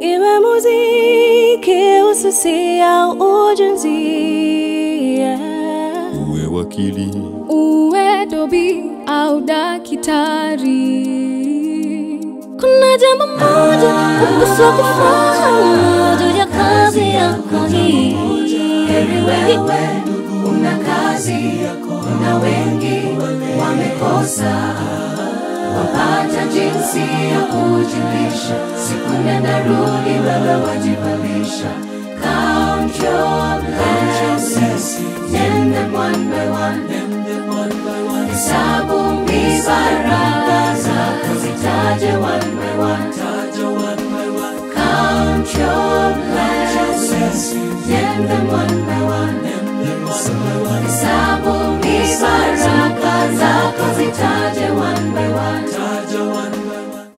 iwe muziki, ususia au ujenzi. Yeah. uwe wakili uwe dobi au dakitari. Kuna jambo moja upaswa kufanya juu ya kazi yako hii. Heri wewe una kazi na wengi wamekosa, wapata jinsi ya kujilisha, siku nenda rudi, wewe wajibalisha. Count your blessings, name them one by one. Hesabu mibaraka zako, zitaje one by one. Count your blessings, name them one by one.